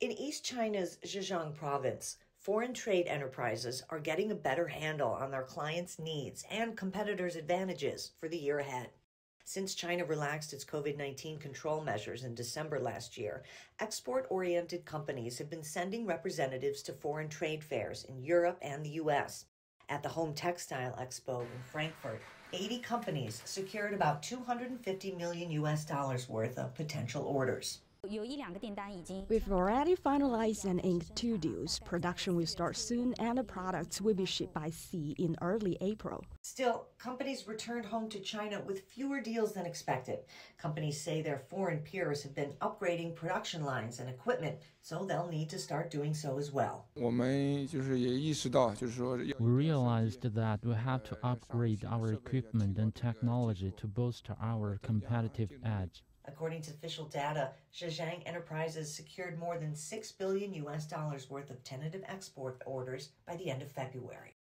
In East China's Zhejiang province, foreign trade enterprises are getting a better handle on their clients' needs and competitors' advantages for the year ahead. Since China relaxed its COVID 19 control measures in December last year, export oriented companies have been sending representatives to foreign trade fairs in Europe and the US. At the Home Textile Expo in Frankfurt, 80 companies secured about 250 million US dollars worth of potential orders. We've already finalized and inked two deals. Production will start soon and the products will be shipped by sea in early April. Still, companies returned home to China with fewer deals than expected. Companies say their foreign peers have been upgrading production lines and equipment, so they'll need to start doing so as well. We realized that we have to upgrade our equipment and technology to boost our competitive edge. According to official data, Zhejiang Enterprises secured more than 6 billion US dollars worth of tentative export orders by the end of February.